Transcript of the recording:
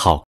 好。